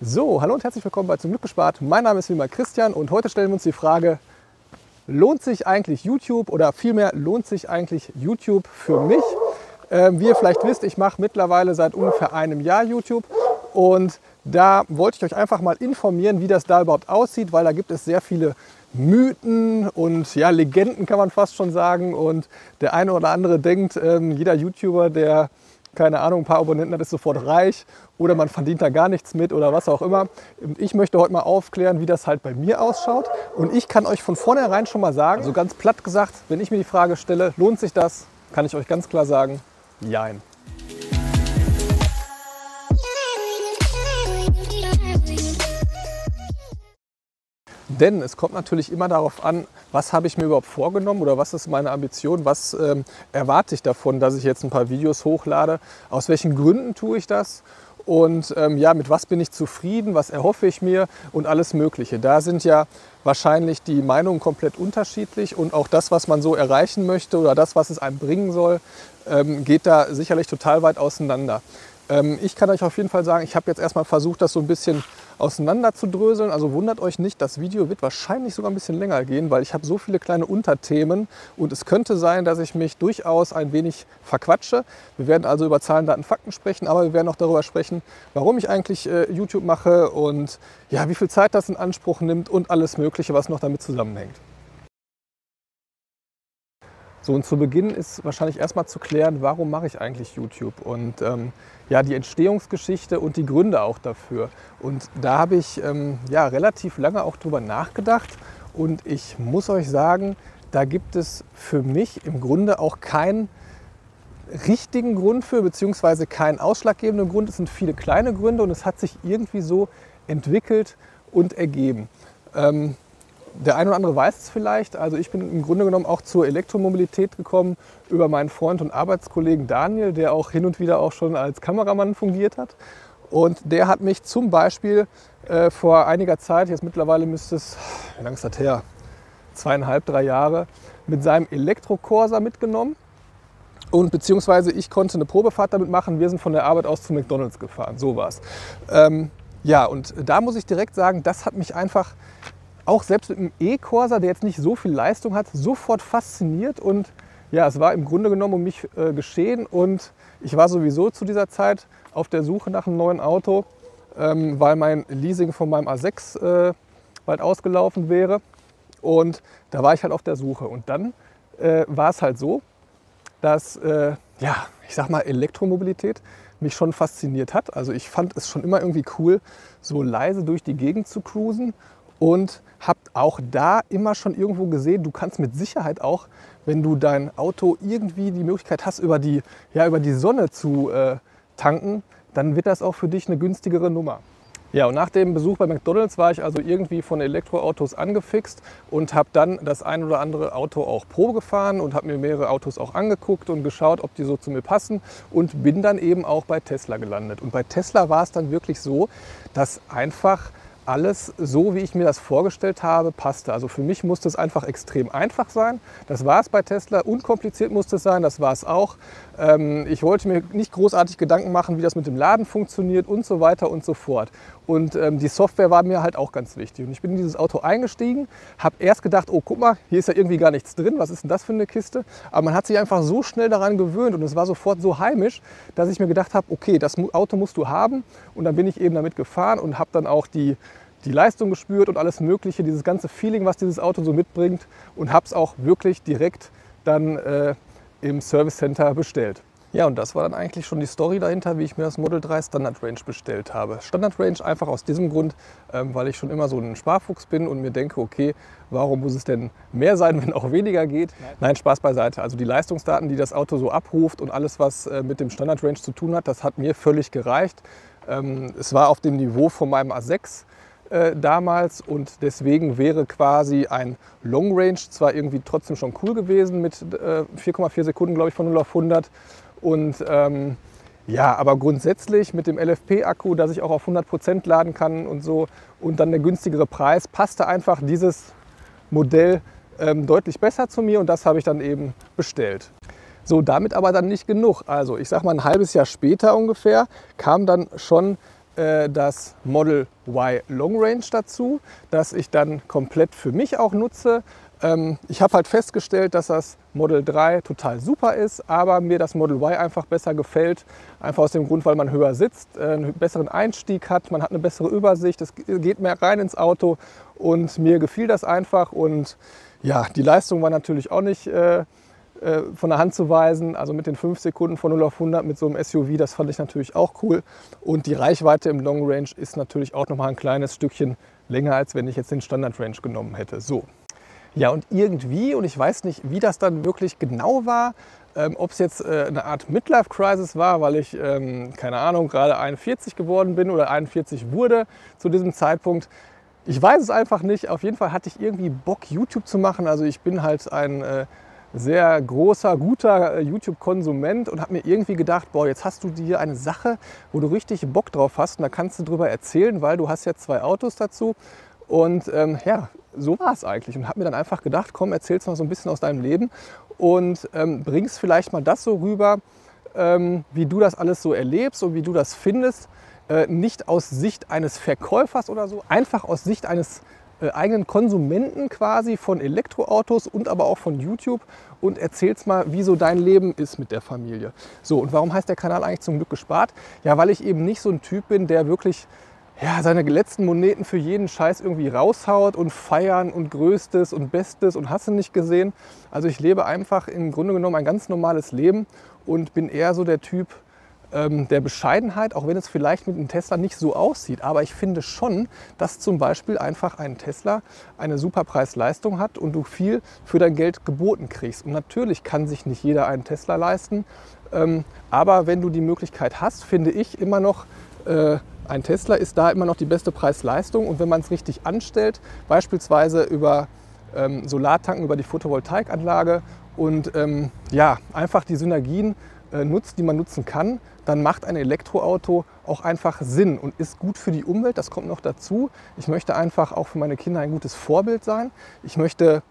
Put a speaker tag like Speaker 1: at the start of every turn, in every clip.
Speaker 1: So, hallo und herzlich willkommen bei Zum Glück gespart. Mein Name ist wie immer Christian und heute stellen wir uns die Frage, lohnt sich eigentlich YouTube oder vielmehr lohnt sich eigentlich YouTube für mich? Ähm, wie ihr vielleicht wisst, ich mache mittlerweile seit ungefähr einem Jahr YouTube und da wollte ich euch einfach mal informieren, wie das da überhaupt aussieht, weil da gibt es sehr viele Mythen und ja, Legenden kann man fast schon sagen. Und der eine oder andere denkt, ähm, jeder YouTuber, der keine Ahnung, ein paar Abonnenten hat, ist sofort reich oder man verdient da gar nichts mit oder was auch immer. Ich möchte heute mal aufklären, wie das halt bei mir ausschaut. Und ich kann euch von vornherein schon mal sagen, so ganz platt gesagt, wenn ich mir die Frage stelle, lohnt sich das, kann ich euch ganz klar sagen, jein. Denn es kommt natürlich immer darauf an, was habe ich mir überhaupt vorgenommen oder was ist meine Ambition, was ähm, erwarte ich davon, dass ich jetzt ein paar Videos hochlade, aus welchen Gründen tue ich das? Und ähm, ja, mit was bin ich zufrieden, was erhoffe ich mir? Und alles Mögliche. Da sind ja wahrscheinlich die Meinungen komplett unterschiedlich. Und auch das, was man so erreichen möchte oder das, was es einem bringen soll, ähm, geht da sicherlich total weit auseinander. Ähm, ich kann euch auf jeden Fall sagen, ich habe jetzt erstmal versucht, das so ein bisschen auseinander zu dröseln. Also wundert euch nicht, das Video wird wahrscheinlich sogar ein bisschen länger gehen, weil ich habe so viele kleine Unterthemen und es könnte sein, dass ich mich durchaus ein wenig verquatsche. Wir werden also über Zahlen, Daten, Fakten sprechen, aber wir werden auch darüber sprechen, warum ich eigentlich äh, YouTube mache und ja, wie viel Zeit das in Anspruch nimmt und alles Mögliche, was noch damit zusammenhängt. So, und zu Beginn ist wahrscheinlich erstmal zu klären, warum mache ich eigentlich YouTube und ähm, ja, die Entstehungsgeschichte und die Gründe auch dafür. Und da habe ich ähm, ja, relativ lange auch drüber nachgedacht und ich muss euch sagen, da gibt es für mich im Grunde auch keinen richtigen Grund für, beziehungsweise keinen ausschlaggebenden Grund. Es sind viele kleine Gründe und es hat sich irgendwie so entwickelt und ergeben. Ähm, der eine oder andere weiß es vielleicht. Also ich bin im Grunde genommen auch zur Elektromobilität gekommen über meinen Freund und Arbeitskollegen Daniel, der auch hin und wieder auch schon als Kameramann fungiert hat. Und der hat mich zum Beispiel äh, vor einiger Zeit, jetzt mittlerweile müsste es, wie lange ist das her? Zweieinhalb, drei Jahre, mit seinem Elektrokorsa mitgenommen. Und beziehungsweise ich konnte eine Probefahrt damit machen. Wir sind von der Arbeit aus zu McDonalds gefahren. So war es. Ähm, ja, und da muss ich direkt sagen, das hat mich einfach auch selbst mit einem E-Corsa, der jetzt nicht so viel Leistung hat, sofort fasziniert. Und ja, es war im Grunde genommen um mich äh, geschehen. Und ich war sowieso zu dieser Zeit auf der Suche nach einem neuen Auto, ähm, weil mein Leasing von meinem A6 äh, bald ausgelaufen wäre. Und da war ich halt auf der Suche. Und dann äh, war es halt so, dass, äh, ja, ich sag mal, Elektromobilität mich schon fasziniert hat. Also ich fand es schon immer irgendwie cool, so leise durch die Gegend zu cruisen und habe auch da immer schon irgendwo gesehen, du kannst mit Sicherheit auch, wenn du dein Auto irgendwie die Möglichkeit hast, über die, ja, über die Sonne zu äh, tanken, dann wird das auch für dich eine günstigere Nummer. Ja, und nach dem Besuch bei McDonald's war ich also irgendwie von Elektroautos angefixt und habe dann das ein oder andere Auto auch Probe gefahren und habe mir mehrere Autos auch angeguckt und geschaut, ob die so zu mir passen und bin dann eben auch bei Tesla gelandet. Und bei Tesla war es dann wirklich so, dass einfach alles so, wie ich mir das vorgestellt habe, passte. Also für mich musste es einfach extrem einfach sein. Das war es bei Tesla. Unkompliziert musste es sein, das war es auch. Ähm, ich wollte mir nicht großartig Gedanken machen, wie das mit dem Laden funktioniert und so weiter und so fort. Und ähm, die Software war mir halt auch ganz wichtig. Und ich bin in dieses Auto eingestiegen, habe erst gedacht, oh guck mal, hier ist ja irgendwie gar nichts drin, was ist denn das für eine Kiste? Aber man hat sich einfach so schnell daran gewöhnt und es war sofort so heimisch, dass ich mir gedacht habe, okay, das Auto musst du haben. Und dann bin ich eben damit gefahren und habe dann auch die die Leistung gespürt und alles Mögliche, dieses ganze Feeling, was dieses Auto so mitbringt und habe es auch wirklich direkt dann äh, im Service Center bestellt. Ja, und das war dann eigentlich schon die Story dahinter, wie ich mir das Model 3 Standard Range bestellt habe. Standard Range einfach aus diesem Grund, ähm, weil ich schon immer so ein Sparfuchs bin und mir denke, okay, warum muss es denn mehr sein, wenn auch weniger geht? Nein, Nein Spaß beiseite. Also die Leistungsdaten, die das Auto so abruft und alles, was äh, mit dem Standard Range zu tun hat, das hat mir völlig gereicht. Ähm, es war auf dem Niveau von meinem A6 äh, damals und deswegen wäre quasi ein Long Range zwar irgendwie trotzdem schon cool gewesen mit äh, 4,4 Sekunden, glaube ich, von 0 auf 100 und ähm, ja, aber grundsätzlich mit dem LFP-Akku, dass ich auch auf 100 Prozent laden kann und so und dann der günstigere Preis, passte einfach dieses Modell ähm, deutlich besser zu mir und das habe ich dann eben bestellt. So, damit aber dann nicht genug. Also ich sage mal ein halbes Jahr später ungefähr kam dann schon äh, das Model Y Long Range dazu, das ich dann komplett für mich auch nutze. Ähm, ich habe halt festgestellt, dass das Model 3 total super ist, aber mir das Model Y einfach besser gefällt. Einfach aus dem Grund, weil man höher sitzt, äh, einen besseren Einstieg hat, man hat eine bessere Übersicht, es geht mehr rein ins Auto und mir gefiel das einfach. Und ja, die Leistung war natürlich auch nicht äh, äh von der Hand zu weisen. Also mit den 5 Sekunden von 0 auf 100 mit so einem SUV, das fand ich natürlich auch cool. Und die Reichweite im Long Range ist natürlich auch noch mal ein kleines Stückchen länger, als wenn ich jetzt den Standard Range genommen hätte. So, ja, und irgendwie, und ich weiß nicht, wie das dann wirklich genau war, ähm, ob es jetzt äh, eine Art Midlife-Crisis war, weil ich, ähm, keine Ahnung, gerade 41 geworden bin oder 41 wurde zu diesem Zeitpunkt. Ich weiß es einfach nicht. Auf jeden Fall hatte ich irgendwie Bock, YouTube zu machen. Also ich bin halt ein äh, sehr großer, guter äh, YouTube-Konsument und habe mir irgendwie gedacht, boah, jetzt hast du dir eine Sache, wo du richtig Bock drauf hast und da kannst du drüber erzählen, weil du hast ja zwei Autos dazu. Und ähm, ja, so war es eigentlich und habe mir dann einfach gedacht, komm, erzähl's mal so ein bisschen aus deinem Leben und ähm, bringst vielleicht mal das so rüber, ähm, wie du das alles so erlebst und wie du das findest. Äh, nicht aus Sicht eines Verkäufers oder so, einfach aus Sicht eines eigenen Konsumenten quasi von Elektroautos und aber auch von YouTube und erzählst mal, wie so dein Leben ist mit der Familie. So, und warum heißt der Kanal eigentlich zum Glück gespart? Ja, weil ich eben nicht so ein Typ bin, der wirklich ja, seine letzten Moneten für jeden Scheiß irgendwie raushaut und feiern und Größtes und Bestes und hast du nicht gesehen. Also ich lebe einfach im Grunde genommen ein ganz normales Leben und bin eher so der Typ ähm, der Bescheidenheit, auch wenn es vielleicht mit einem Tesla nicht so aussieht. Aber ich finde schon, dass zum Beispiel einfach ein Tesla eine super Preis-Leistung hat und du viel für dein Geld geboten kriegst. Und natürlich kann sich nicht jeder einen Tesla leisten. Ähm, aber wenn du die Möglichkeit hast, finde ich immer noch, äh, ein Tesla ist da immer noch die beste Preis-Leistung und wenn man es richtig anstellt, beispielsweise über ähm, Solartanken, über die Photovoltaikanlage und ähm, ja, einfach die Synergien nutzt, die man nutzen kann, dann macht ein Elektroauto auch einfach Sinn und ist gut für die Umwelt. Das kommt noch dazu. Ich möchte einfach auch für meine Kinder ein gutes Vorbild sein. Ich möchte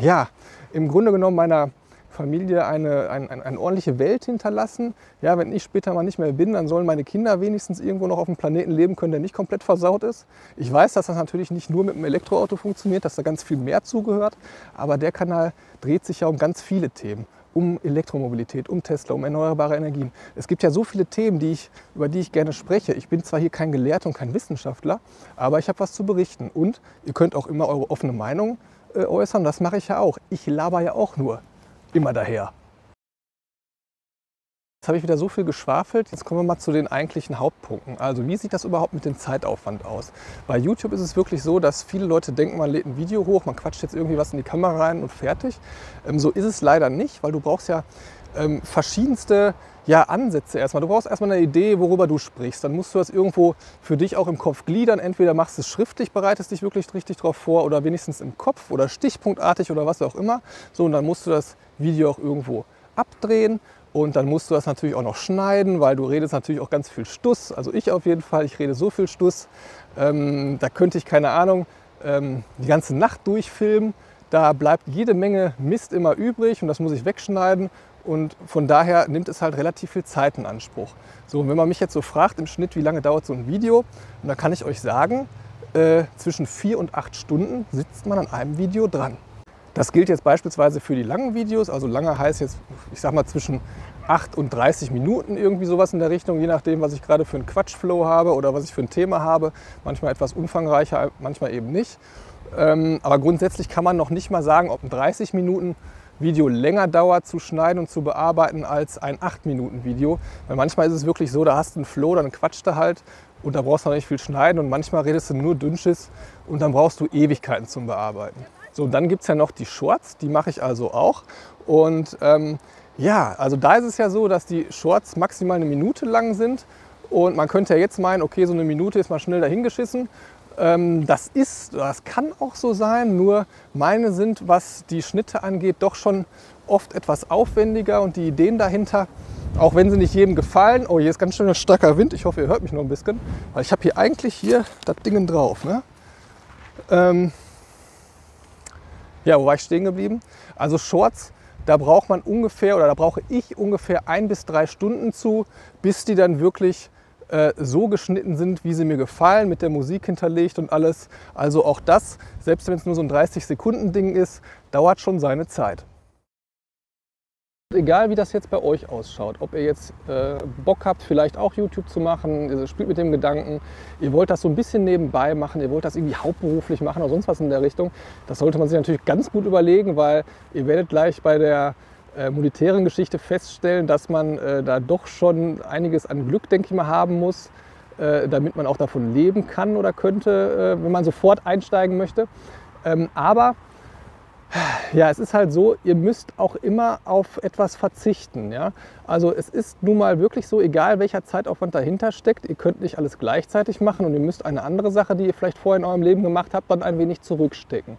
Speaker 1: ja, im Grunde genommen meiner Familie eine, ein, ein, eine ordentliche Welt hinterlassen. Ja, wenn ich später mal nicht mehr bin, dann sollen meine Kinder wenigstens irgendwo noch auf einem Planeten leben können, der nicht komplett versaut ist. Ich weiß, dass das natürlich nicht nur mit einem Elektroauto funktioniert, dass da ganz viel mehr zugehört. Aber der Kanal dreht sich ja um ganz viele Themen um Elektromobilität, um Tesla, um erneuerbare Energien. Es gibt ja so viele Themen, die ich, über die ich gerne spreche. Ich bin zwar hier kein Gelehrter und kein Wissenschaftler, aber ich habe was zu berichten. Und ihr könnt auch immer eure offene Meinung äh, äußern. Das mache ich ja auch. Ich laber ja auch nur immer daher. Jetzt habe ich wieder so viel geschwafelt. Jetzt kommen wir mal zu den eigentlichen Hauptpunkten. Also wie sieht das überhaupt mit dem Zeitaufwand aus? Bei YouTube ist es wirklich so, dass viele Leute denken, man lädt ein Video hoch, man quatscht jetzt irgendwie was in die Kamera rein und fertig. Ähm, so ist es leider nicht, weil du brauchst ja ähm, verschiedenste ja, Ansätze erstmal. Du brauchst erstmal eine Idee, worüber du sprichst. Dann musst du das irgendwo für dich auch im Kopf gliedern. Entweder machst du es schriftlich, bereitest dich wirklich richtig drauf vor oder wenigstens im Kopf oder stichpunktartig oder was auch immer. So, und dann musst du das Video auch irgendwo abdrehen und dann musst du das natürlich auch noch schneiden, weil du redest natürlich auch ganz viel Stuss. Also ich auf jeden Fall, ich rede so viel Stuss. Ähm, da könnte ich, keine Ahnung, ähm, die ganze Nacht durchfilmen. Da bleibt jede Menge Mist immer übrig und das muss ich wegschneiden. Und von daher nimmt es halt relativ viel Zeit in Anspruch. So, und wenn man mich jetzt so fragt im Schnitt, wie lange dauert so ein Video, und da kann ich euch sagen, äh, zwischen vier und acht Stunden sitzt man an einem Video dran. Das gilt jetzt beispielsweise für die langen Videos. Also lange heißt jetzt, ich sag mal, zwischen 8 und 30 Minuten irgendwie sowas in der Richtung, je nachdem, was ich gerade für einen Quatschflow habe oder was ich für ein Thema habe. Manchmal etwas umfangreicher, manchmal eben nicht. Ähm, aber grundsätzlich kann man noch nicht mal sagen, ob ein 30 Minuten Video länger dauert zu schneiden und zu bearbeiten als ein 8-Minuten-Video. Weil manchmal ist es wirklich so, da hast du einen Flow, dann quatscht du halt und da brauchst du noch nicht viel schneiden und manchmal redest du nur Dünnschiss und dann brauchst du Ewigkeiten zum Bearbeiten. So, dann gibt es ja noch die Shorts, die mache ich also auch. Und ähm, ja, also da ist es ja so, dass die Shorts maximal eine Minute lang sind. Und man könnte ja jetzt meinen, okay, so eine Minute ist mal schnell dahingeschissen. Ähm, das ist, das kann auch so sein, nur meine sind, was die Schnitte angeht, doch schon oft etwas aufwendiger und die Ideen dahinter, auch wenn sie nicht jedem gefallen. Oh, hier ist ganz schön ein starker Wind. Ich hoffe, ihr hört mich noch ein bisschen, weil ich habe hier eigentlich hier das Ding drauf. Ne? Ähm ja, wo war ich stehen geblieben? Also Shorts, da braucht man ungefähr oder da brauche ich ungefähr ein bis drei Stunden zu, bis die dann wirklich äh, so geschnitten sind, wie sie mir gefallen, mit der Musik hinterlegt und alles. Also auch das, selbst wenn es nur so ein 30-Sekunden-Ding ist, dauert schon seine Zeit. Egal wie das jetzt bei euch ausschaut, ob ihr jetzt äh, Bock habt, vielleicht auch YouTube zu machen, ihr spielt mit dem Gedanken, ihr wollt das so ein bisschen nebenbei machen, ihr wollt das irgendwie hauptberuflich machen oder sonst was in der Richtung, das sollte man sich natürlich ganz gut überlegen, weil ihr werdet gleich bei der äh, monetären Geschichte feststellen, dass man äh, da doch schon einiges an Glück, denke ich mal, haben muss, äh, damit man auch davon leben kann oder könnte, äh, wenn man sofort einsteigen möchte. Ähm, aber ja, es ist halt so, ihr müsst auch immer auf etwas verzichten. Ja? Also es ist nun mal wirklich so, egal welcher Zeitaufwand dahinter steckt, ihr könnt nicht alles gleichzeitig machen und ihr müsst eine andere Sache, die ihr vielleicht vorher in eurem Leben gemacht habt, dann ein wenig zurückstecken.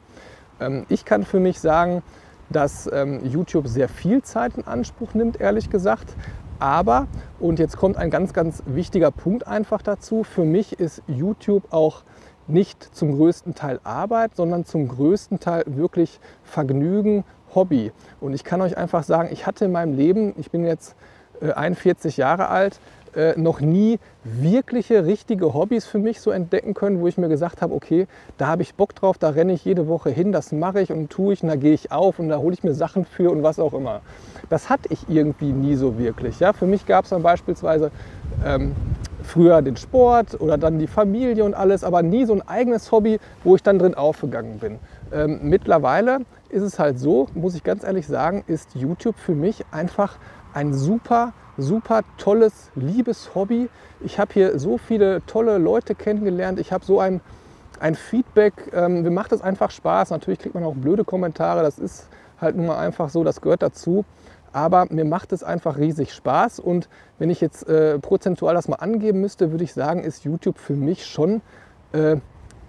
Speaker 1: Ähm, ich kann für mich sagen, dass ähm, YouTube sehr viel Zeit in Anspruch nimmt, ehrlich gesagt. Aber, und jetzt kommt ein ganz, ganz wichtiger Punkt einfach dazu, für mich ist YouTube auch nicht zum größten Teil Arbeit, sondern zum größten Teil wirklich Vergnügen, Hobby. Und ich kann euch einfach sagen, ich hatte in meinem Leben, ich bin jetzt 41 äh, Jahre alt, äh, noch nie wirkliche, richtige Hobbys für mich so entdecken können, wo ich mir gesagt habe, okay, da habe ich Bock drauf, da renne ich jede Woche hin, das mache ich und tue ich und da gehe ich auf und da hole ich mir Sachen für und was auch immer. Das hatte ich irgendwie nie so wirklich. Ja? Für mich gab es dann beispielsweise ähm, früher den Sport oder dann die Familie und alles, aber nie so ein eigenes Hobby, wo ich dann drin aufgegangen bin. Ähm, mittlerweile ist es halt so, muss ich ganz ehrlich sagen, ist YouTube für mich einfach ein super super tolles, liebes Hobby. Ich habe hier so viele tolle Leute kennengelernt. Ich habe so ein, ein Feedback. Ähm, mir macht es einfach Spaß. Natürlich kriegt man auch blöde Kommentare. Das ist halt nun mal einfach so, das gehört dazu. Aber mir macht es einfach riesig Spaß. Und wenn ich jetzt äh, prozentual das mal angeben müsste, würde ich sagen, ist YouTube für mich schon äh,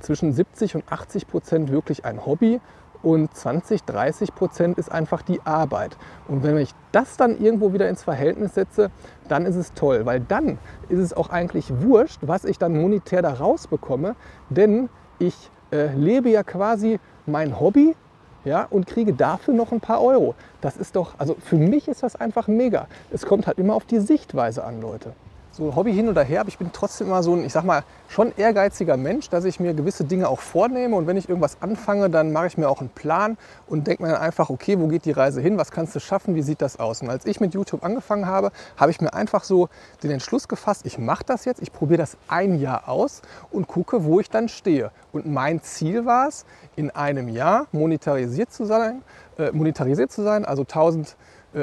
Speaker 1: zwischen 70 und 80 Prozent wirklich ein Hobby und 20, 30 Prozent ist einfach die Arbeit. Und wenn ich das dann irgendwo wieder ins Verhältnis setze, dann ist es toll, weil dann ist es auch eigentlich wurscht, was ich dann monetär da rausbekomme, denn ich äh, lebe ja quasi mein Hobby ja, und kriege dafür noch ein paar Euro. Das ist doch, also für mich ist das einfach mega. Es kommt halt immer auf die Sichtweise an, Leute so Hobby hin oder her, aber ich bin trotzdem immer so ein, ich sag mal, schon ehrgeiziger Mensch, dass ich mir gewisse Dinge auch vornehme und wenn ich irgendwas anfange, dann mache ich mir auch einen Plan und denke mir dann einfach, okay, wo geht die Reise hin, was kannst du schaffen, wie sieht das aus? Und als ich mit YouTube angefangen habe, habe ich mir einfach so den Entschluss gefasst, ich mache das jetzt, ich probiere das ein Jahr aus und gucke, wo ich dann stehe. Und mein Ziel war es, in einem Jahr monetarisiert zu sein, äh, monetarisiert zu sein, also 1000 äh,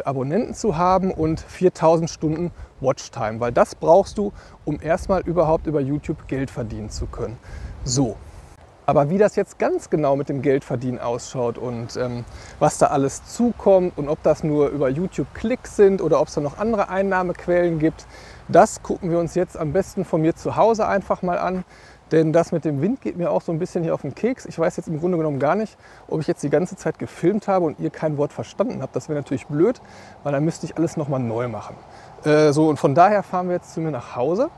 Speaker 1: Abonnenten zu haben und 4000 Stunden Watchtime, weil das brauchst du, um erstmal überhaupt über YouTube Geld verdienen zu können. So, aber wie das jetzt ganz genau mit dem Geldverdienen ausschaut und ähm, was da alles zukommt und ob das nur über YouTube Klicks sind oder ob es da noch andere Einnahmequellen gibt, das gucken wir uns jetzt am besten von mir zu Hause einfach mal an. Denn das mit dem Wind geht mir auch so ein bisschen hier auf den Keks. Ich weiß jetzt im Grunde genommen gar nicht, ob ich jetzt die ganze Zeit gefilmt habe und ihr kein Wort verstanden habt. Das wäre natürlich blöd, weil dann müsste ich alles nochmal neu machen. Äh, so, und von daher fahren wir jetzt zu mir nach Hause.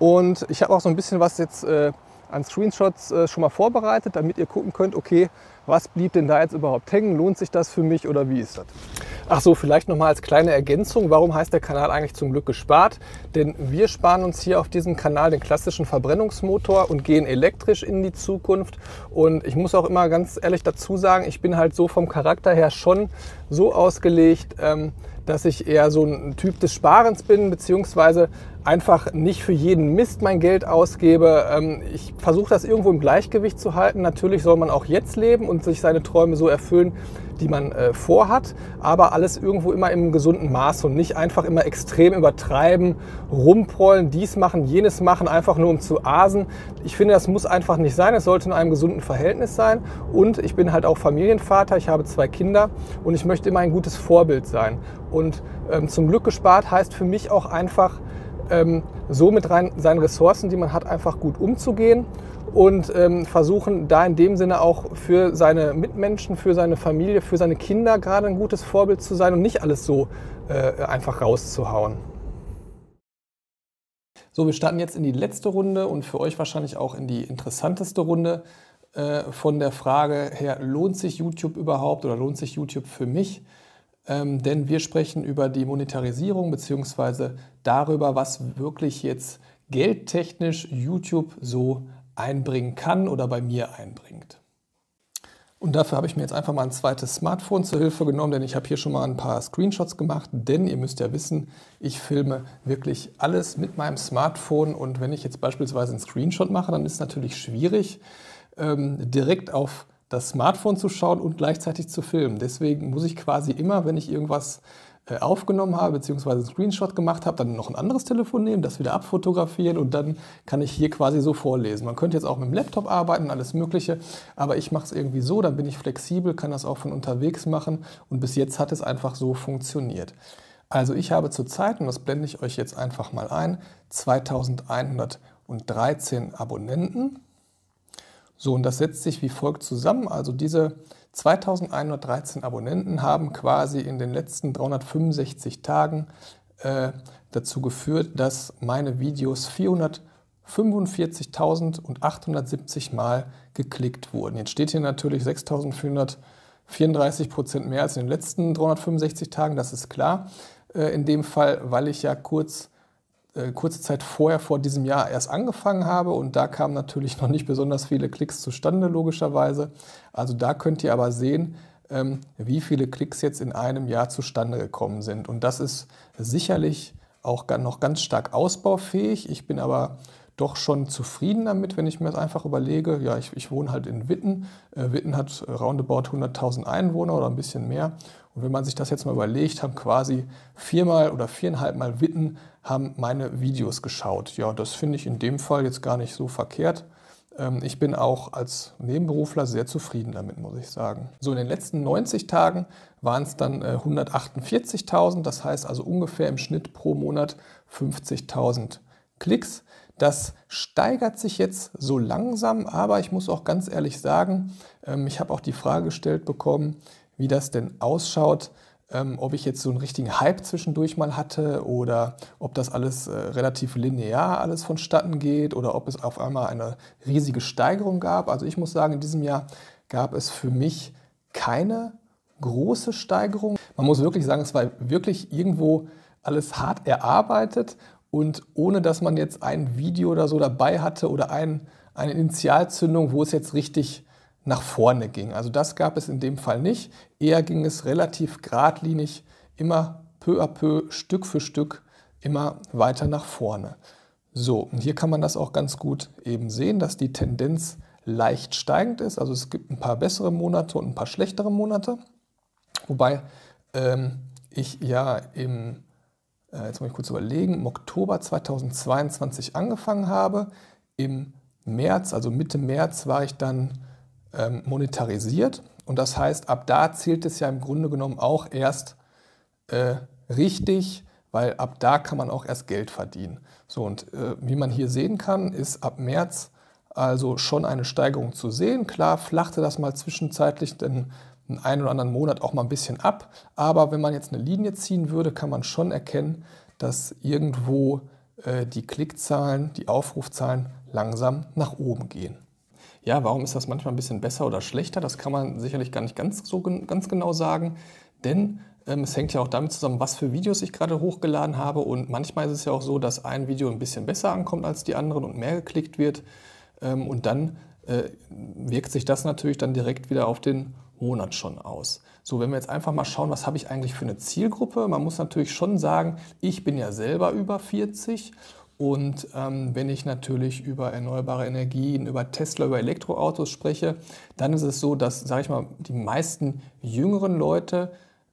Speaker 1: Und ich habe auch so ein bisschen was jetzt äh, an Screenshots äh, schon mal vorbereitet, damit ihr gucken könnt, okay, was blieb denn da jetzt überhaupt hängen? Lohnt sich das für mich oder wie ist das? Ach so, vielleicht noch mal als kleine Ergänzung, warum heißt der Kanal eigentlich zum Glück gespart? Denn wir sparen uns hier auf diesem Kanal den klassischen Verbrennungsmotor und gehen elektrisch in die Zukunft. Und ich muss auch immer ganz ehrlich dazu sagen, ich bin halt so vom Charakter her schon so ausgelegt, ähm, dass ich eher so ein Typ des Sparens bin, beziehungsweise einfach nicht für jeden Mist mein Geld ausgebe. Ähm, ich versuche das irgendwo im Gleichgewicht zu halten. Natürlich soll man auch jetzt leben und sich seine Träume so erfüllen, die man äh, vorhat, aber alles irgendwo immer im gesunden Maß und nicht einfach immer extrem übertreiben, rumprollen, dies machen, jenes machen, einfach nur um zu asen. Ich finde, das muss einfach nicht sein. Es sollte in einem gesunden Verhältnis sein. Und ich bin halt auch Familienvater, ich habe zwei Kinder und ich möchte immer ein gutes Vorbild sein. Und ähm, zum Glück gespart heißt für mich auch einfach, ähm, so mit rein, seinen Ressourcen, die man hat, einfach gut umzugehen und ähm, versuchen da in dem Sinne auch für seine Mitmenschen, für seine Familie, für seine Kinder gerade ein gutes Vorbild zu sein und nicht alles so äh, einfach rauszuhauen. So, wir starten jetzt in die letzte Runde und für euch wahrscheinlich auch in die interessanteste Runde äh, von der Frage her, lohnt sich YouTube überhaupt oder lohnt sich YouTube für mich? Ähm, denn wir sprechen über die Monetarisierung bzw. darüber, was wirklich jetzt geldtechnisch YouTube so einbringen kann oder bei mir einbringt. Und dafür habe ich mir jetzt einfach mal ein zweites Smartphone zur Hilfe genommen, denn ich habe hier schon mal ein paar Screenshots gemacht. Denn ihr müsst ja wissen, ich filme wirklich alles mit meinem Smartphone. Und wenn ich jetzt beispielsweise einen Screenshot mache, dann ist es natürlich schwierig, ähm, direkt auf das Smartphone zu schauen und gleichzeitig zu filmen. Deswegen muss ich quasi immer, wenn ich irgendwas äh, aufgenommen habe, beziehungsweise einen Screenshot gemacht habe, dann noch ein anderes Telefon nehmen, das wieder abfotografieren und dann kann ich hier quasi so vorlesen. Man könnte jetzt auch mit dem Laptop arbeiten, alles Mögliche, aber ich mache es irgendwie so, dann bin ich flexibel, kann das auch von unterwegs machen und bis jetzt hat es einfach so funktioniert. Also ich habe zurzeit, und das blende ich euch jetzt einfach mal ein, 2113 Abonnenten. So, und das setzt sich wie folgt zusammen. Also diese 2113 Abonnenten haben quasi in den letzten 365 Tagen äh, dazu geführt, dass meine Videos 445.870 Mal geklickt wurden. Jetzt steht hier natürlich 6.434 Prozent mehr als in den letzten 365 Tagen, das ist klar. Äh, in dem Fall, weil ich ja kurz äh, kurze Zeit vorher, vor diesem Jahr erst angefangen habe und da kamen natürlich noch nicht besonders viele Klicks zustande, logischerweise. Also da könnt ihr aber sehen, ähm, wie viele Klicks jetzt in einem Jahr zustande gekommen sind. Und das ist sicherlich auch noch ganz stark ausbaufähig. Ich bin aber doch schon zufrieden damit, wenn ich mir das einfach überlege. Ja, ich, ich wohne halt in Witten. Äh, Witten hat roundabout 100.000 Einwohner oder ein bisschen mehr. Und wenn man sich das jetzt mal überlegt, haben quasi viermal oder viereinhalb Mal Witten haben meine Videos geschaut. Ja, das finde ich in dem Fall jetzt gar nicht so verkehrt. Ähm, ich bin auch als Nebenberufler sehr zufrieden damit, muss ich sagen. So in den letzten 90 Tagen waren es dann 148.000, äh, das heißt also ungefähr im Schnitt pro Monat 50.000 Klicks. Das steigert sich jetzt so langsam, aber ich muss auch ganz ehrlich sagen, ähm, ich habe auch die Frage gestellt bekommen, wie das denn ausschaut, ähm, ob ich jetzt so einen richtigen Hype zwischendurch mal hatte oder ob das alles äh, relativ linear alles vonstatten geht oder ob es auf einmal eine riesige Steigerung gab. Also ich muss sagen, in diesem Jahr gab es für mich keine große Steigerung. Man muss wirklich sagen, es war wirklich irgendwo alles hart erarbeitet und ohne dass man jetzt ein Video oder so dabei hatte oder ein, eine Initialzündung, wo es jetzt richtig nach vorne ging. Also das gab es in dem Fall nicht. Eher ging es relativ geradlinig, immer peu à peu, Stück für Stück, immer weiter nach vorne. So, und hier kann man das auch ganz gut eben sehen, dass die Tendenz leicht steigend ist. Also es gibt ein paar bessere Monate und ein paar schlechtere Monate. Wobei ähm, ich ja im äh, jetzt muss ich kurz überlegen, im Oktober 2022 angefangen habe. Im März, also Mitte März, war ich dann ähm, monetarisiert. Und das heißt, ab da zählt es ja im Grunde genommen auch erst äh, richtig, weil ab da kann man auch erst Geld verdienen. So, und äh, wie man hier sehen kann, ist ab März also schon eine Steigerung zu sehen. Klar flachte das mal zwischenzeitlich den einen oder anderen Monat auch mal ein bisschen ab. Aber wenn man jetzt eine Linie ziehen würde, kann man schon erkennen, dass irgendwo äh, die Klickzahlen, die Aufrufzahlen langsam nach oben gehen. Ja, warum ist das manchmal ein bisschen besser oder schlechter? Das kann man sicherlich gar nicht ganz so ganz genau sagen, denn ähm, es hängt ja auch damit zusammen, was für Videos ich gerade hochgeladen habe und manchmal ist es ja auch so, dass ein Video ein bisschen besser ankommt als die anderen und mehr geklickt wird ähm, und dann äh, wirkt sich das natürlich dann direkt wieder auf den Monat schon aus. So, wenn wir jetzt einfach mal schauen, was habe ich eigentlich für eine Zielgruppe? Man muss natürlich schon sagen, ich bin ja selber über 40 und ähm, wenn ich natürlich über erneuerbare Energien, über Tesla, über Elektroautos spreche, dann ist es so, dass, sage ich mal, die meisten jüngeren Leute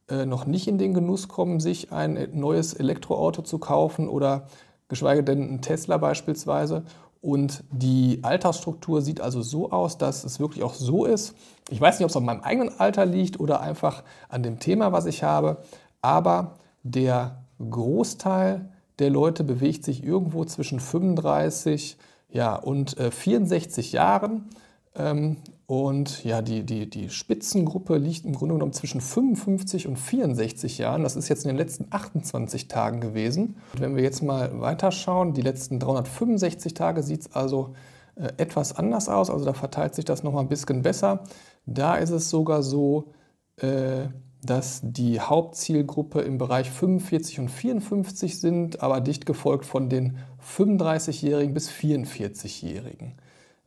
Speaker 1: äh, noch nicht in den Genuss kommen, sich ein neues Elektroauto zu kaufen oder geschweige denn ein Tesla beispielsweise. Und die Altersstruktur sieht also so aus, dass es wirklich auch so ist. Ich weiß nicht, ob es an meinem eigenen Alter liegt oder einfach an dem Thema, was ich habe, aber der Großteil der Leute bewegt sich irgendwo zwischen 35 ja, und äh, 64 Jahren. Ähm, und ja, die, die, die Spitzengruppe liegt im Grunde genommen zwischen 55 und 64 Jahren. Das ist jetzt in den letzten 28 Tagen gewesen. Und wenn wir jetzt mal weiterschauen, die letzten 365 Tage sieht es also äh, etwas anders aus. Also da verteilt sich das nochmal ein bisschen besser. Da ist es sogar so, äh, dass die Hauptzielgruppe im Bereich 45 und 54 sind, aber dicht gefolgt von den 35-Jährigen bis 44-Jährigen.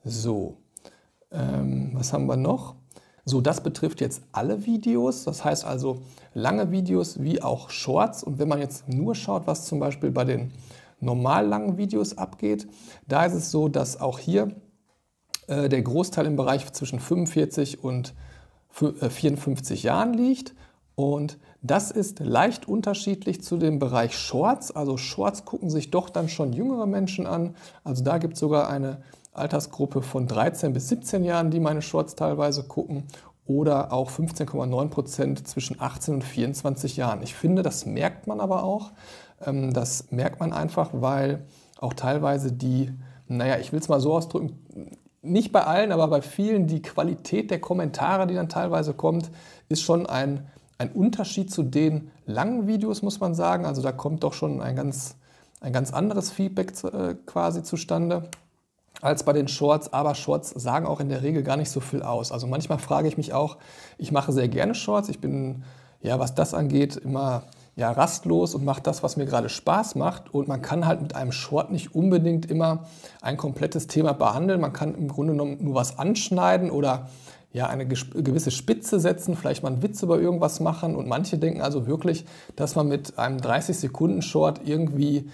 Speaker 1: So, ähm, was haben wir noch? So, das betrifft jetzt alle Videos, das heißt also lange Videos wie auch Shorts. Und wenn man jetzt nur schaut, was zum Beispiel bei den normal langen Videos abgeht, da ist es so, dass auch hier äh, der Großteil im Bereich zwischen 45 und 54 äh, Jahren liegt. Und das ist leicht unterschiedlich zu dem Bereich Shorts. Also Shorts gucken sich doch dann schon jüngere Menschen an. Also da gibt es sogar eine Altersgruppe von 13 bis 17 Jahren, die meine Shorts teilweise gucken. Oder auch 15,9 Prozent zwischen 18 und 24 Jahren. Ich finde, das merkt man aber auch. Ähm, das merkt man einfach, weil auch teilweise die, naja, ich will es mal so ausdrücken, nicht bei allen, aber bei vielen, die Qualität der Kommentare, die dann teilweise kommt, ist schon ein ein Unterschied zu den langen Videos, muss man sagen. Also da kommt doch schon ein ganz, ein ganz anderes Feedback äh, quasi zustande als bei den Shorts. Aber Shorts sagen auch in der Regel gar nicht so viel aus. Also manchmal frage ich mich auch, ich mache sehr gerne Shorts. Ich bin, ja, was das angeht, immer ja, rastlos und mache das, was mir gerade Spaß macht. Und man kann halt mit einem Short nicht unbedingt immer ein komplettes Thema behandeln. Man kann im Grunde genommen nur was anschneiden oder ja, eine gewisse Spitze setzen, vielleicht mal einen Witz über irgendwas machen. Und manche denken also wirklich, dass man mit einem 30-Sekunden-Short irgendwie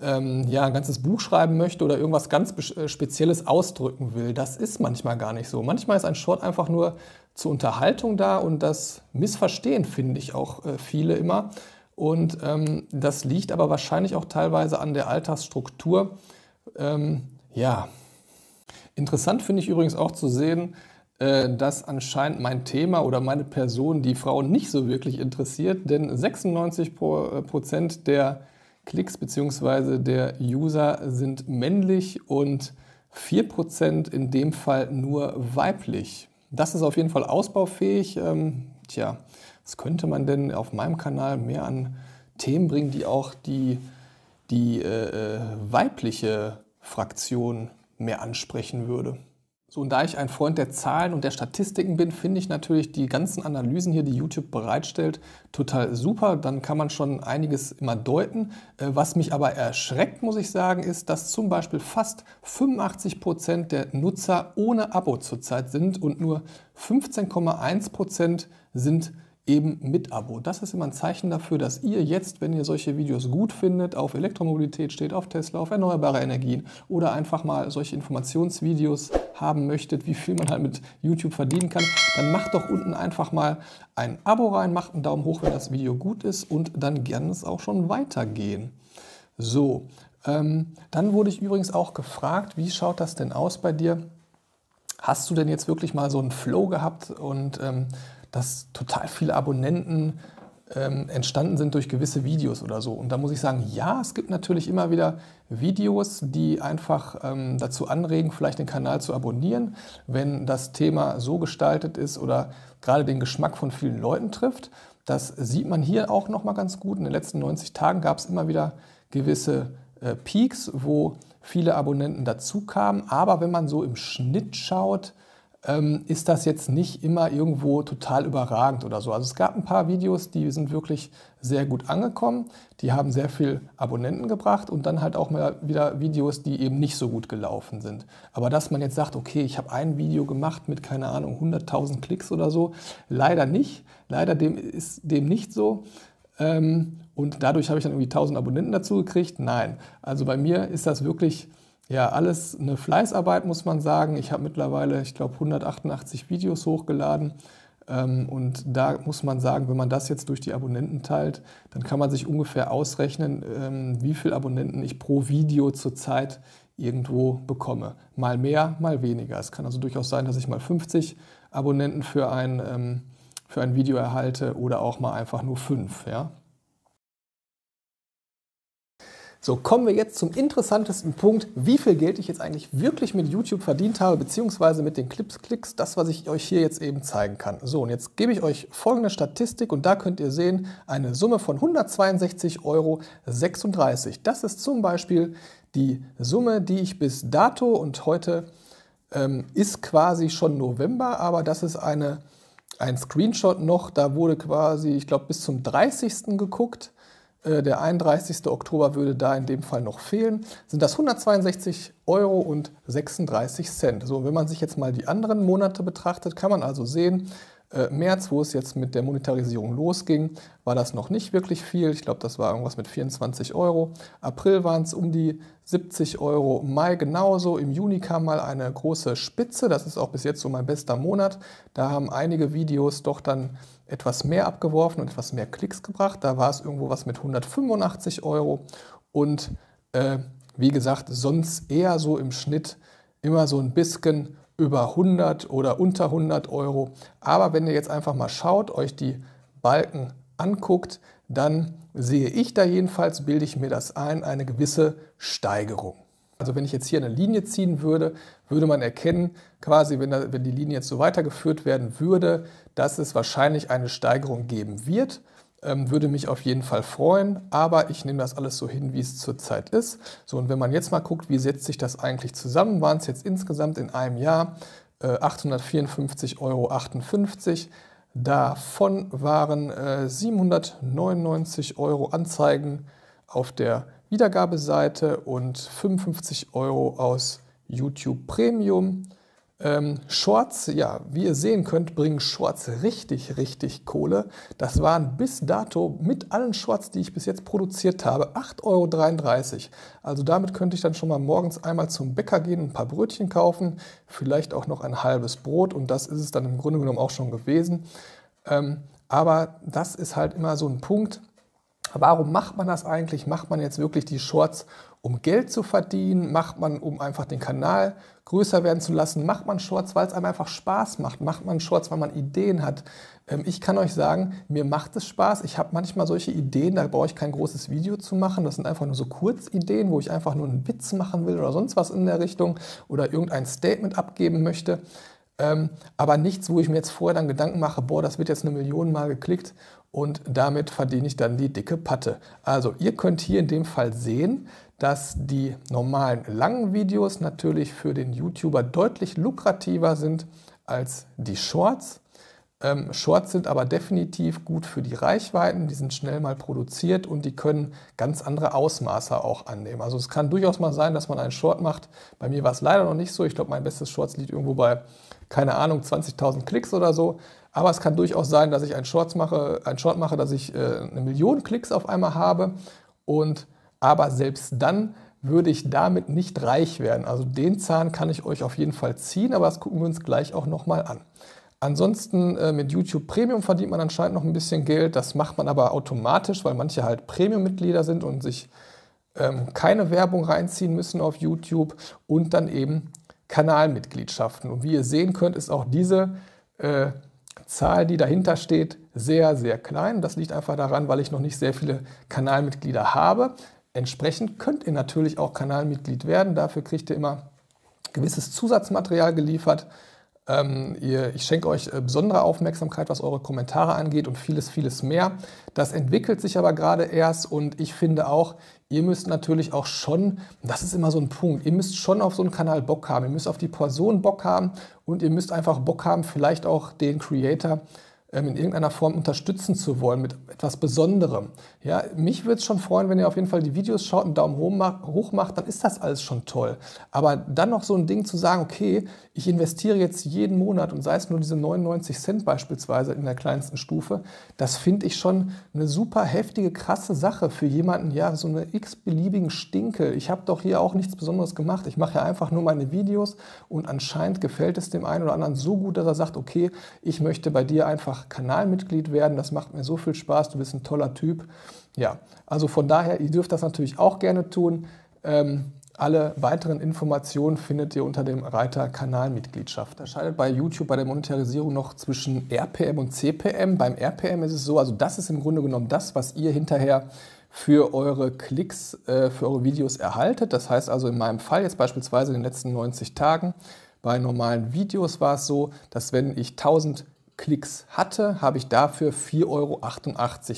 Speaker 1: ähm, ja, ein ganzes Buch schreiben möchte oder irgendwas ganz äh, Spezielles ausdrücken will. Das ist manchmal gar nicht so. Manchmal ist ein Short einfach nur zur Unterhaltung da und das Missverstehen finde ich auch äh, viele immer. Und ähm, das liegt aber wahrscheinlich auch teilweise an der Alltagsstruktur. Ähm, ja, interessant finde ich übrigens auch zu sehen, dass anscheinend mein Thema oder meine Person die Frauen nicht so wirklich interessiert, denn 96 äh, Prozent der Klicks bzw. der User sind männlich und 4 Prozent in dem Fall nur weiblich. Das ist auf jeden Fall ausbaufähig. Ähm, tja, was könnte man denn auf meinem Kanal mehr an Themen bringen, die auch die, die äh, äh weibliche Fraktion mehr ansprechen würde? So, und da ich ein Freund der Zahlen und der Statistiken bin, finde ich natürlich die ganzen Analysen hier, die YouTube bereitstellt, total super. Dann kann man schon einiges immer deuten. Äh, was mich aber erschreckt, muss ich sagen, ist, dass zum Beispiel fast 85 Prozent der Nutzer ohne Abo zurzeit sind und nur 15,1 Prozent sind eben mit Abo. Das ist immer ein Zeichen dafür, dass ihr jetzt, wenn ihr solche Videos gut findet, auf Elektromobilität steht, auf Tesla, auf erneuerbare Energien oder einfach mal solche Informationsvideos haben möchtet, wie viel man halt mit YouTube verdienen kann, dann macht doch unten einfach mal ein Abo rein, macht einen Daumen hoch, wenn das Video gut ist und dann gerne es auch schon weitergehen. So, ähm, dann wurde ich übrigens auch gefragt, wie schaut das denn aus bei dir? Hast du denn jetzt wirklich mal so einen Flow gehabt und ähm, dass total viele Abonnenten ähm, entstanden sind durch gewisse Videos oder so. Und da muss ich sagen, ja, es gibt natürlich immer wieder Videos, die einfach ähm, dazu anregen, vielleicht den Kanal zu abonnieren, wenn das Thema so gestaltet ist oder gerade den Geschmack von vielen Leuten trifft. Das sieht man hier auch nochmal ganz gut. In den letzten 90 Tagen gab es immer wieder gewisse äh, Peaks, wo viele Abonnenten dazu kamen. Aber wenn man so im Schnitt schaut, ähm, ist das jetzt nicht immer irgendwo total überragend oder so. Also es gab ein paar Videos, die sind wirklich sehr gut angekommen, die haben sehr viel Abonnenten gebracht und dann halt auch mal wieder Videos, die eben nicht so gut gelaufen sind. Aber dass man jetzt sagt, okay, ich habe ein Video gemacht mit, keine Ahnung, 100.000 Klicks oder so, leider nicht. Leider dem ist dem nicht so. Ähm, und dadurch habe ich dann irgendwie 1000 Abonnenten dazu gekriegt. Nein, also bei mir ist das wirklich ja, alles eine Fleißarbeit, muss man sagen. Ich habe mittlerweile, ich glaube, 188 Videos hochgeladen. Ähm, und da muss man sagen, wenn man das jetzt durch die Abonnenten teilt, dann kann man sich ungefähr ausrechnen, ähm, wie viele Abonnenten ich pro Video zurzeit irgendwo bekomme. Mal mehr, mal weniger. Es kann also durchaus sein, dass ich mal 50 Abonnenten für ein, ähm, für ein Video erhalte oder auch mal einfach nur fünf. Ja? So, kommen wir jetzt zum interessantesten Punkt, wie viel Geld ich jetzt eigentlich wirklich mit YouTube verdient habe, beziehungsweise mit den Clips, Klicks, das, was ich euch hier jetzt eben zeigen kann. So, und jetzt gebe ich euch folgende Statistik und da könnt ihr sehen, eine Summe von 162,36 Euro. Das ist zum Beispiel die Summe, die ich bis dato und heute ähm, ist quasi schon November, aber das ist eine ein Screenshot noch, da wurde quasi, ich glaube, bis zum 30. geguckt. Äh, der 31. Oktober würde da in dem Fall noch fehlen. Sind das 162 Euro und 36 Cent. So, wenn man sich jetzt mal die anderen Monate betrachtet, kann man also sehen, äh, März, wo es jetzt mit der Monetarisierung losging, war das noch nicht wirklich viel. Ich glaube, das war irgendwas mit 24 Euro. April waren es um die 70 Euro. Mai genauso. Im Juni kam mal eine große Spitze. Das ist auch bis jetzt so mein bester Monat. Da haben einige Videos doch dann etwas mehr abgeworfen und etwas mehr Klicks gebracht. Da war es irgendwo was mit 185 Euro. Und äh, wie gesagt, sonst eher so im Schnitt immer so ein bisschen über 100 oder unter 100 Euro. Aber wenn ihr jetzt einfach mal schaut, euch die Balken anguckt, dann sehe ich da jedenfalls, bilde ich mir das ein, eine gewisse Steigerung. Also wenn ich jetzt hier eine Linie ziehen würde, würde man erkennen, quasi wenn, da, wenn die Linie jetzt so weitergeführt werden würde, dass es wahrscheinlich eine Steigerung geben wird. Ähm, würde mich auf jeden Fall freuen, aber ich nehme das alles so hin, wie es zurzeit ist. So, und wenn man jetzt mal guckt, wie setzt sich das eigentlich zusammen, waren es jetzt insgesamt in einem Jahr äh, 854,58 Euro. Davon waren äh, 799 Euro Anzeigen auf der Wiedergabeseite und 55 Euro aus YouTube Premium. Ähm, Shorts, ja, wie ihr sehen könnt, bringen Shorts richtig, richtig Kohle. Das waren bis dato mit allen Shorts, die ich bis jetzt produziert habe, 8,33 Euro. Also damit könnte ich dann schon mal morgens einmal zum Bäcker gehen, ein paar Brötchen kaufen, vielleicht auch noch ein halbes Brot und das ist es dann im Grunde genommen auch schon gewesen. Ähm, aber das ist halt immer so ein Punkt. Warum macht man das eigentlich? Macht man jetzt wirklich die Shorts, um Geld zu verdienen? Macht man, um einfach den Kanal größer werden zu lassen? Macht man Shorts, weil es einem einfach Spaß macht? Macht man Shorts, weil man Ideen hat? Ähm, ich kann euch sagen, mir macht es Spaß. Ich habe manchmal solche Ideen, da brauche ich kein großes Video zu machen. Das sind einfach nur so Kurzideen, wo ich einfach nur einen Witz machen will oder sonst was in der Richtung oder irgendein Statement abgeben möchte. Ähm, aber nichts, wo ich mir jetzt vorher dann Gedanken mache, boah, das wird jetzt eine Million Mal geklickt und damit verdiene ich dann die dicke Patte. Also ihr könnt hier in dem Fall sehen, dass die normalen langen Videos natürlich für den YouTuber deutlich lukrativer sind als die Shorts. Ähm, Shorts sind aber definitiv gut für die Reichweiten, die sind schnell mal produziert und die können ganz andere Ausmaße auch annehmen. Also es kann durchaus mal sein, dass man einen Short macht. Bei mir war es leider noch nicht so. Ich glaube, mein bestes Shorts liegt irgendwo bei, keine Ahnung, 20.000 Klicks oder so. Aber es kann durchaus sein, dass ich einen Short mache, einen Short mache dass ich äh, eine Million Klicks auf einmal habe und aber selbst dann würde ich damit nicht reich werden. Also den Zahn kann ich euch auf jeden Fall ziehen, aber das gucken wir uns gleich auch nochmal an. Ansonsten äh, mit YouTube Premium verdient man anscheinend noch ein bisschen Geld. Das macht man aber automatisch, weil manche halt Premium-Mitglieder sind und sich ähm, keine Werbung reinziehen müssen auf YouTube und dann eben Kanalmitgliedschaften. Und wie ihr sehen könnt, ist auch diese äh, Zahl, die dahinter steht, sehr, sehr klein. Das liegt einfach daran, weil ich noch nicht sehr viele Kanalmitglieder habe. Entsprechend könnt ihr natürlich auch Kanalmitglied werden. Dafür kriegt ihr immer gewisses Zusatzmaterial geliefert. Ähm, ihr, ich schenke euch äh, besondere Aufmerksamkeit, was eure Kommentare angeht und vieles, vieles mehr. Das entwickelt sich aber gerade erst und ich finde auch, ihr müsst natürlich auch schon, das ist immer so ein Punkt, ihr müsst schon auf so einen Kanal Bock haben, ihr müsst auf die Person Bock haben und ihr müsst einfach Bock haben, vielleicht auch den Creator in irgendeiner Form unterstützen zu wollen mit etwas Besonderem. Ja, mich würde es schon freuen, wenn ihr auf jeden Fall die Videos schaut und Daumen hoch macht, dann ist das alles schon toll. Aber dann noch so ein Ding zu sagen, okay, ich investiere jetzt jeden Monat und sei es nur diese 99 Cent beispielsweise in der kleinsten Stufe, das finde ich schon eine super heftige, krasse Sache für jemanden, ja, so eine x-beliebigen Stinke. Ich habe doch hier auch nichts Besonderes gemacht. Ich mache ja einfach nur meine Videos und anscheinend gefällt es dem einen oder anderen so gut, dass er sagt, okay, ich möchte bei dir einfach einfach Kanalmitglied werden. Das macht mir so viel Spaß. Du bist ein toller Typ. Ja, also von daher, ihr dürft das natürlich auch gerne tun. Ähm, alle weiteren Informationen findet ihr unter dem Reiter Kanalmitgliedschaft. Unterscheidet bei YouTube bei der Monetarisierung noch zwischen RPM und CPM. Beim RPM ist es so, also das ist im Grunde genommen das, was ihr hinterher für eure Klicks, äh, für eure Videos erhaltet. Das heißt also in meinem Fall jetzt beispielsweise in den letzten 90 Tagen bei normalen Videos war es so, dass wenn ich 1000 Klicks hatte, habe ich dafür 4,88 Euro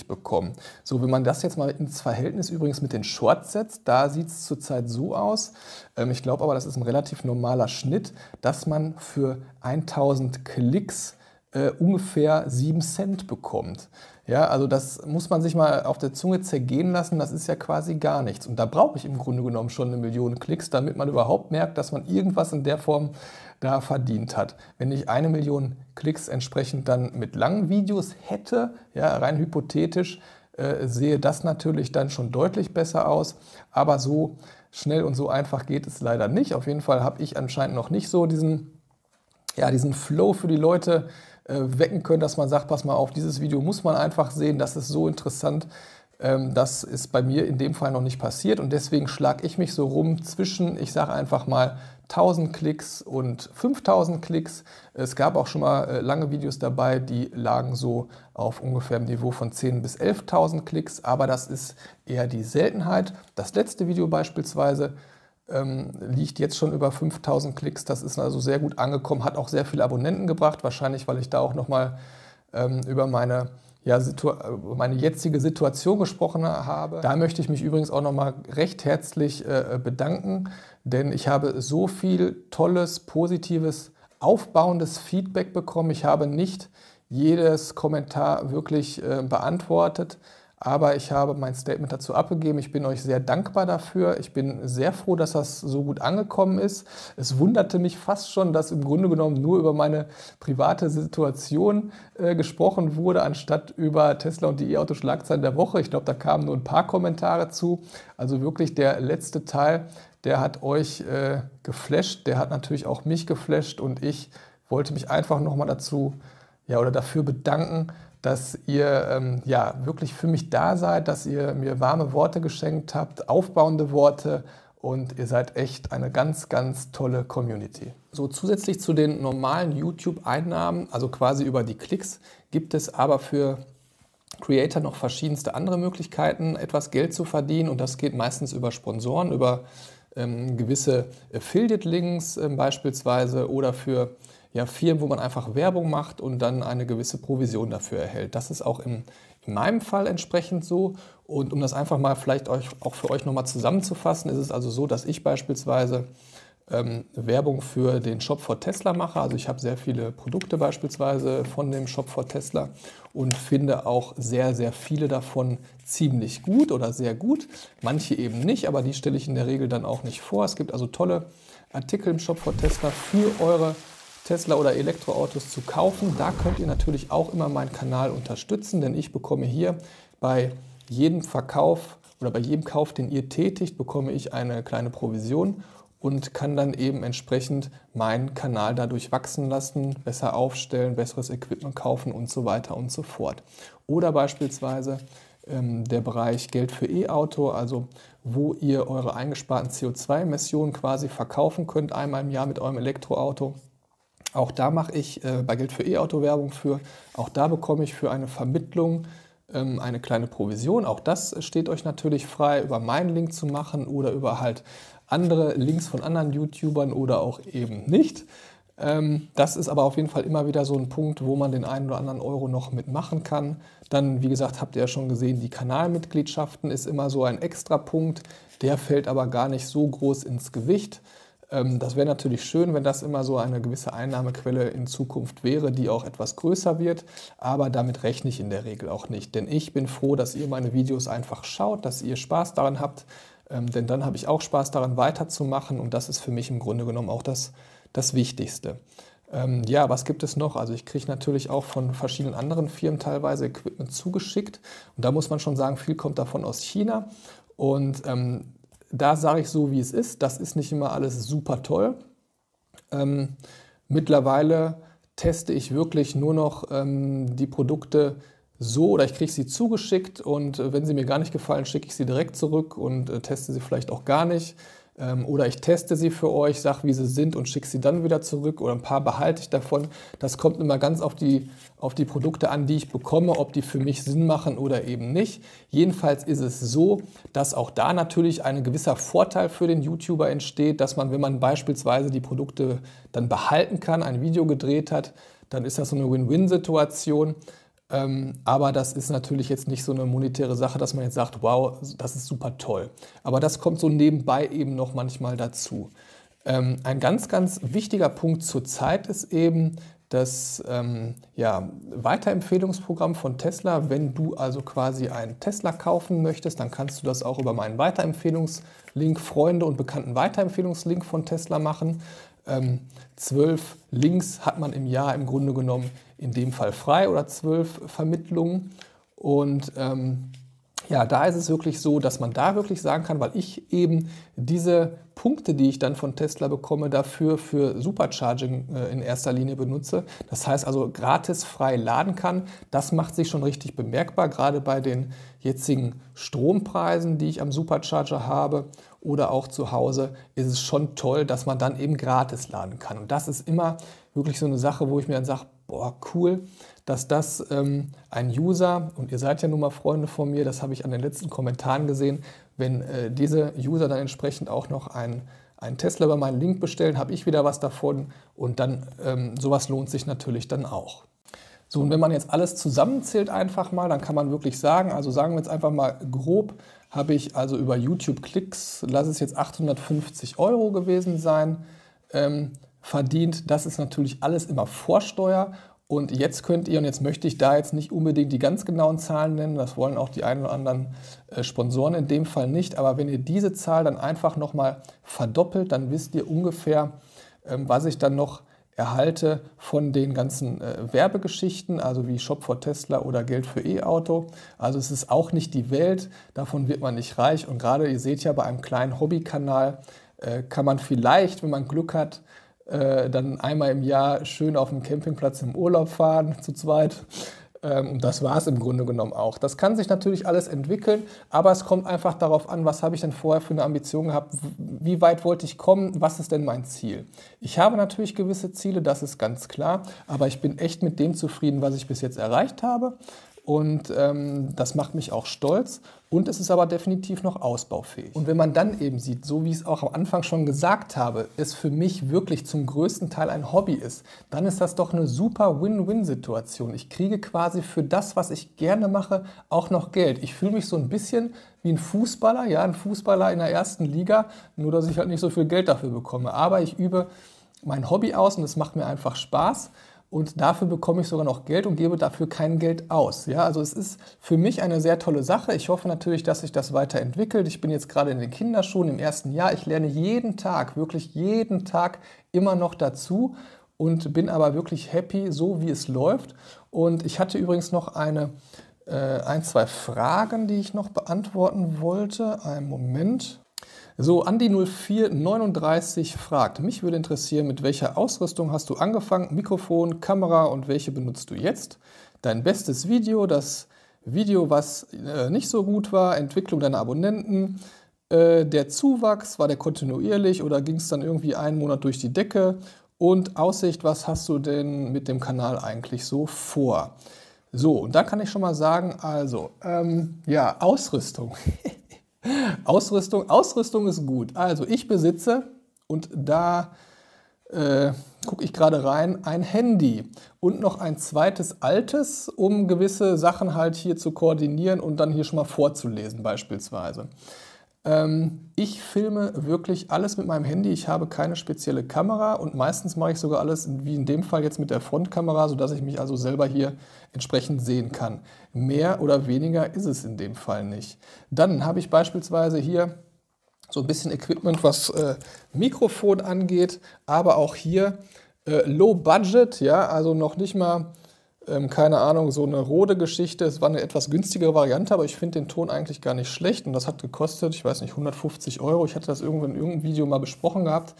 Speaker 1: bekommen. So, wenn man das jetzt mal ins Verhältnis übrigens mit den Shorts setzt, da sieht es zurzeit so aus. Ähm, ich glaube aber, das ist ein relativ normaler Schnitt, dass man für 1000 Klicks äh, ungefähr 7 Cent bekommt. Ja, also das muss man sich mal auf der Zunge zergehen lassen, das ist ja quasi gar nichts. Und da brauche ich im Grunde genommen schon eine Million Klicks, damit man überhaupt merkt, dass man irgendwas in der Form da verdient hat. Wenn ich eine Million Klicks entsprechend dann mit langen Videos hätte, ja, rein hypothetisch, äh, sehe das natürlich dann schon deutlich besser aus. Aber so schnell und so einfach geht es leider nicht. Auf jeden Fall habe ich anscheinend noch nicht so diesen, ja, diesen Flow für die Leute wecken können, dass man sagt, pass mal auf, dieses Video muss man einfach sehen, das ist so interessant. Ähm, das ist bei mir in dem Fall noch nicht passiert und deswegen schlage ich mich so rum zwischen, ich sage einfach mal 1000 Klicks und 5000 Klicks. Es gab auch schon mal äh, lange Videos dabei, die lagen so auf ungefähr im Niveau von 10.000 bis 11.000 Klicks, aber das ist eher die Seltenheit. Das letzte Video beispielsweise ähm, liegt jetzt schon über 5000 Klicks. Das ist also sehr gut angekommen, hat auch sehr viele Abonnenten gebracht, wahrscheinlich weil ich da auch nochmal ähm, über meine, ja, meine jetzige Situation gesprochen habe. Da möchte ich mich übrigens auch nochmal recht herzlich äh, bedanken, denn ich habe so viel tolles, positives, aufbauendes Feedback bekommen. Ich habe nicht jedes Kommentar wirklich äh, beantwortet. Aber ich habe mein Statement dazu abgegeben. Ich bin euch sehr dankbar dafür. Ich bin sehr froh, dass das so gut angekommen ist. Es wunderte mich fast schon, dass im Grunde genommen nur über meine private Situation äh, gesprochen wurde, anstatt über Tesla und die E-Auto-Schlagzeilen der Woche. Ich glaube, da kamen nur ein paar Kommentare zu. Also wirklich der letzte Teil, der hat euch äh, geflasht. Der hat natürlich auch mich geflasht und ich wollte mich einfach nochmal dazu ja, oder dafür bedanken, dass ihr ähm, ja, wirklich für mich da seid, dass ihr mir warme Worte geschenkt habt, aufbauende Worte und ihr seid echt eine ganz, ganz tolle Community. So zusätzlich zu den normalen YouTube-Einnahmen, also quasi über die Klicks, gibt es aber für Creator noch verschiedenste andere Möglichkeiten, etwas Geld zu verdienen und das geht meistens über Sponsoren, über ähm, gewisse Affiliate-Links äh, beispielsweise oder für ja, Firmen, wo man einfach Werbung macht und dann eine gewisse Provision dafür erhält. Das ist auch in, in meinem Fall entsprechend so. Und um das einfach mal vielleicht euch, auch für euch nochmal zusammenzufassen, ist es also so, dass ich beispielsweise ähm, Werbung für den Shop for Tesla mache. Also ich habe sehr viele Produkte beispielsweise von dem Shop for Tesla und finde auch sehr, sehr viele davon ziemlich gut oder sehr gut. Manche eben nicht, aber die stelle ich in der Regel dann auch nicht vor. Es gibt also tolle Artikel im Shop for Tesla für eure Tesla oder Elektroautos zu kaufen. Da könnt ihr natürlich auch immer meinen Kanal unterstützen, denn ich bekomme hier bei jedem Verkauf oder bei jedem Kauf, den ihr tätigt, bekomme ich eine kleine Provision und kann dann eben entsprechend meinen Kanal dadurch wachsen lassen, besser aufstellen, besseres Equipment kaufen und so weiter und so fort. Oder beispielsweise ähm, der Bereich Geld für E-Auto, also wo ihr eure eingesparten CO2-Emissionen quasi verkaufen könnt, einmal im Jahr mit eurem Elektroauto auch da mache ich äh, bei Geld für E-Auto Werbung für. Auch da bekomme ich für eine Vermittlung ähm, eine kleine Provision. Auch das steht euch natürlich frei, über meinen Link zu machen oder über halt andere Links von anderen YouTubern oder auch eben nicht. Ähm, das ist aber auf jeden Fall immer wieder so ein Punkt, wo man den einen oder anderen Euro noch mitmachen kann. Dann, wie gesagt, habt ihr ja schon gesehen, die Kanalmitgliedschaften ist immer so ein extra Punkt. Der fällt aber gar nicht so groß ins Gewicht. Ähm, das wäre natürlich schön, wenn das immer so eine gewisse Einnahmequelle in Zukunft wäre, die auch etwas größer wird. Aber damit rechne ich in der Regel auch nicht. Denn ich bin froh, dass ihr meine Videos einfach schaut, dass ihr Spaß daran habt. Ähm, denn dann habe ich auch Spaß daran, weiterzumachen. Und das ist für mich im Grunde genommen auch das, das Wichtigste. Ähm, ja, was gibt es noch? Also ich kriege natürlich auch von verschiedenen anderen Firmen teilweise Equipment zugeschickt. Und da muss man schon sagen, viel kommt davon aus China. Und ähm, da sage ich so, wie es ist. Das ist nicht immer alles super toll. Ähm, mittlerweile teste ich wirklich nur noch ähm, die Produkte so oder ich kriege sie zugeschickt und äh, wenn sie mir gar nicht gefallen, schicke ich sie direkt zurück und äh, teste sie vielleicht auch gar nicht. Ähm, oder ich teste sie für euch, sage, wie sie sind und schicke sie dann wieder zurück oder ein paar behalte ich davon. Das kommt immer ganz auf die, auf die Produkte an, die ich bekomme, ob die für mich Sinn machen oder eben nicht. Jedenfalls ist es so, dass auch da natürlich ein gewisser Vorteil für den YouTuber entsteht, dass man, wenn man beispielsweise die Produkte dann behalten kann, ein Video gedreht hat, dann ist das so eine Win-Win-Situation. Ähm, aber das ist natürlich jetzt nicht so eine monetäre Sache, dass man jetzt sagt, wow, das ist super toll. Aber das kommt so nebenbei eben noch manchmal dazu. Ähm, ein ganz, ganz wichtiger Punkt zur Zeit ist eben, das ähm, ja, Weiterempfehlungsprogramm von Tesla. Wenn du also quasi einen Tesla kaufen möchtest, dann kannst du das auch über meinen Weiterempfehlungslink, Freunde und bekannten Weiterempfehlungslink von Tesla machen. Ähm, zwölf Links hat man im Jahr im Grunde genommen in dem Fall frei oder zwölf Vermittlungen. Und ähm, ja, da ist es wirklich so, dass man da wirklich sagen kann, weil ich eben diese Punkte, die ich dann von Tesla bekomme, dafür für Supercharging äh, in erster Linie benutze. Das heißt also gratis frei laden kann. Das macht sich schon richtig bemerkbar, gerade bei den jetzigen Strompreisen, die ich am Supercharger habe oder auch zu Hause, ist es schon toll, dass man dann eben gratis laden kann. Und das ist immer wirklich so eine Sache, wo ich mir dann sage, boah, cool, dass das ähm, ein User, und ihr seid ja nun mal Freunde von mir, das habe ich an den letzten Kommentaren gesehen, wenn äh, diese User dann entsprechend auch noch einen, einen Tesla über meinen Link bestellen, habe ich wieder was davon und dann ähm, sowas lohnt sich natürlich dann auch. So, und wenn man jetzt alles zusammenzählt einfach mal, dann kann man wirklich sagen, also sagen wir jetzt einfach mal grob, habe ich also über YouTube-Klicks, lass es jetzt 850 Euro gewesen sein, ähm, verdient. Das ist natürlich alles immer Vorsteuer und jetzt könnt ihr, und jetzt möchte ich da jetzt nicht unbedingt die ganz genauen Zahlen nennen, das wollen auch die einen oder anderen äh, Sponsoren in dem Fall nicht, aber wenn ihr diese Zahl dann einfach nochmal verdoppelt, dann wisst ihr ungefähr, ähm, was ich dann noch erhalte von den ganzen äh, Werbegeschichten, also wie Shop for Tesla oder Geld für E-Auto. Also es ist auch nicht die Welt, davon wird man nicht reich. Und gerade ihr seht ja bei einem kleinen Hobbykanal äh, kann man vielleicht, wenn man Glück hat, äh, dann einmal im Jahr schön auf dem Campingplatz im Urlaub fahren, zu zweit. Ähm, und das war es im Grunde genommen auch. Das kann sich natürlich alles entwickeln, aber es kommt einfach darauf an, was habe ich denn vorher für eine Ambition gehabt, wie weit wollte ich kommen, was ist denn mein Ziel. Ich habe natürlich gewisse Ziele, das ist ganz klar, aber ich bin echt mit dem zufrieden, was ich bis jetzt erreicht habe. Und ähm, das macht mich auch stolz. Und es ist aber definitiv noch ausbaufähig. Und wenn man dann eben sieht, so wie ich es auch am Anfang schon gesagt habe, es für mich wirklich zum größten Teil ein Hobby ist, dann ist das doch eine super Win-Win-Situation. Ich kriege quasi für das, was ich gerne mache, auch noch Geld. Ich fühle mich so ein bisschen wie ein Fußballer, ja, ein Fußballer in der ersten Liga, nur dass ich halt nicht so viel Geld dafür bekomme. Aber ich übe mein Hobby aus und es macht mir einfach Spaß und dafür bekomme ich sogar noch Geld und gebe dafür kein Geld aus. Ja, also es ist für mich eine sehr tolle Sache. Ich hoffe natürlich, dass sich das weiterentwickelt. Ich bin jetzt gerade in den Kinderschuhen im ersten Jahr. Ich lerne jeden Tag, wirklich jeden Tag immer noch dazu und bin aber wirklich happy, so wie es läuft. Und ich hatte übrigens noch eine, äh, ein, zwei Fragen, die ich noch beantworten wollte. Einen Moment. So, Andi0439 fragt, mich würde interessieren, mit welcher Ausrüstung hast du angefangen? Mikrofon, Kamera und welche benutzt du jetzt? Dein bestes Video, das Video, was äh, nicht so gut war, Entwicklung deiner Abonnenten, äh, der Zuwachs, war der kontinuierlich oder ging es dann irgendwie einen Monat durch die Decke? Und Aussicht, was hast du denn mit dem Kanal eigentlich so vor? So, und da kann ich schon mal sagen, also, ähm, ja, Ausrüstung. Ausrüstung, Ausrüstung ist gut. Also ich besitze, und da äh, gucke ich gerade rein, ein Handy und noch ein zweites altes, um gewisse Sachen halt hier zu koordinieren und dann hier schon mal vorzulesen beispielsweise. Ähm, ich filme wirklich alles mit meinem Handy. Ich habe keine spezielle Kamera und meistens mache ich sogar alles, wie in dem Fall jetzt mit der Frontkamera, sodass ich mich also selber hier entsprechend sehen kann. Mehr oder weniger ist es in dem Fall nicht. Dann habe ich beispielsweise hier so ein bisschen Equipment, was äh, Mikrofon angeht, aber auch hier äh, Low Budget, ja, also noch nicht mal ähm, keine Ahnung, so eine rote Geschichte. Es war eine etwas günstigere Variante, aber ich finde den Ton eigentlich gar nicht schlecht. Und das hat gekostet, ich weiß nicht, 150 Euro. Ich hatte das irgendwo in irgendeinem Video mal besprochen gehabt.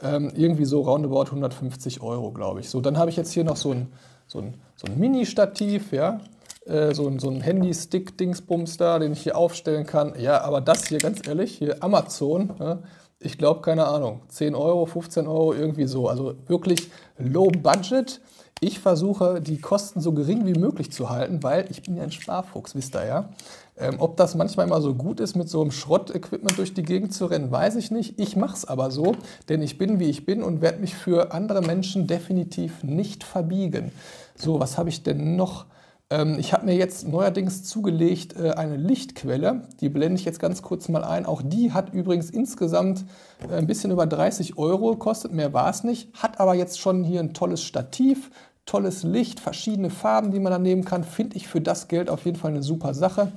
Speaker 1: Ähm, irgendwie so roundabout 150 Euro, glaube ich. So, dann habe ich jetzt hier noch so ein, so ein, so ein Mini-Stativ, ja. Äh, so, ein, so ein Handy-Stick-Dingsbums da, den ich hier aufstellen kann. Ja, aber das hier, ganz ehrlich, hier Amazon, ja, ich glaube, keine Ahnung, 10 Euro, 15 Euro, irgendwie so. Also wirklich low budget. Ich versuche, die Kosten so gering wie möglich zu halten, weil ich bin ja ein Sparfuchs, wisst ihr ja. Ähm, ob das manchmal immer so gut ist, mit so einem Schrott-Equipment durch die Gegend zu rennen, weiß ich nicht. Ich mache es aber so, denn ich bin, wie ich bin und werde mich für andere Menschen definitiv nicht verbiegen. So, was habe ich denn noch? Ähm, ich habe mir jetzt neuerdings zugelegt äh, eine Lichtquelle, die blende ich jetzt ganz kurz mal ein. Auch die hat übrigens insgesamt äh, ein bisschen über 30 Euro gekostet, mehr war es nicht, hat aber jetzt schon hier ein tolles Stativ, tolles Licht, verschiedene Farben, die man da nehmen kann. Finde ich für das Geld auf jeden Fall eine super Sache.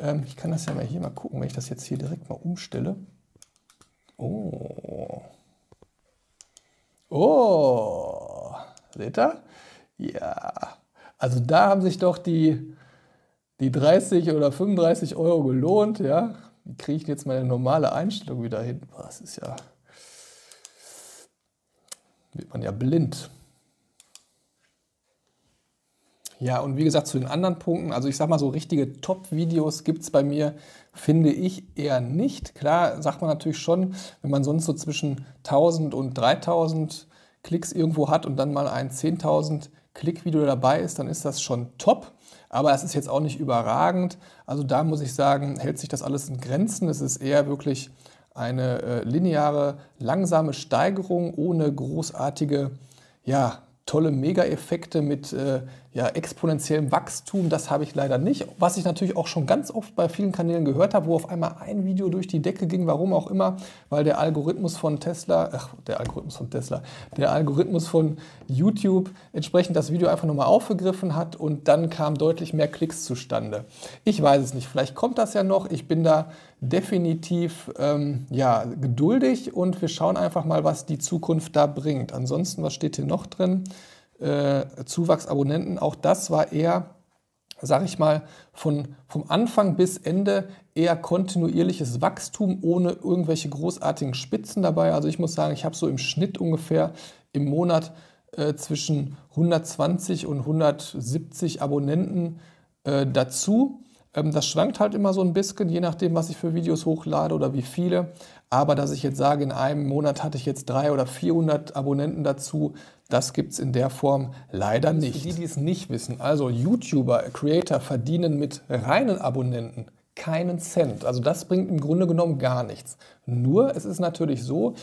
Speaker 1: Ähm, ich kann das ja mal hier mal gucken, wenn ich das jetzt hier direkt mal umstelle. Oh. Oh. Seht ihr? Ja. Also da haben sich doch die, die 30 oder 35 Euro gelohnt. Ja. Wie kriege ich jetzt meine normale Einstellung wieder hin? Das ist ja. Wird man ja blind. Ja, und wie gesagt, zu den anderen Punkten, also ich sag mal so richtige Top-Videos gibt es bei mir, finde ich eher nicht. Klar, sagt man natürlich schon, wenn man sonst so zwischen 1000 und 3000 Klicks irgendwo hat und dann mal ein 10.000 Klick-Video dabei ist, dann ist das schon top. Aber es ist jetzt auch nicht überragend. Also da muss ich sagen, hält sich das alles in Grenzen. Es ist eher wirklich eine äh, lineare, langsame Steigerung ohne großartige ja, tolle Mega-Effekte mit äh, ja, exponentiellem Wachstum, das habe ich leider nicht. Was ich natürlich auch schon ganz oft bei vielen Kanälen gehört habe, wo auf einmal ein Video durch die Decke ging, warum auch immer, weil der Algorithmus von Tesla, ach, der Algorithmus von Tesla, der Algorithmus von YouTube entsprechend das Video einfach nochmal aufgegriffen hat und dann kamen deutlich mehr Klicks zustande. Ich weiß es nicht, vielleicht kommt das ja noch. Ich bin da definitiv ähm, ja, geduldig und wir schauen einfach mal, was die Zukunft da bringt. Ansonsten, was steht hier noch drin? Äh, Zuwachs Abonnenten, auch das war eher, sag ich mal, von, vom Anfang bis Ende eher kontinuierliches Wachstum ohne irgendwelche großartigen Spitzen dabei. Also ich muss sagen, ich habe so im Schnitt ungefähr im Monat äh, zwischen 120 und 170 Abonnenten äh, dazu. Ähm, das schwankt halt immer so ein bisschen, je nachdem, was ich für Videos hochlade oder wie viele. Aber dass ich jetzt sage, in einem Monat hatte ich jetzt 300 oder 400 Abonnenten dazu, das gibt es in der Form leider nicht. Für die, die es nicht wissen, also YouTuber, Creator verdienen mit reinen Abonnenten keinen Cent. Also das bringt im Grunde genommen gar nichts. Nur, es ist natürlich so,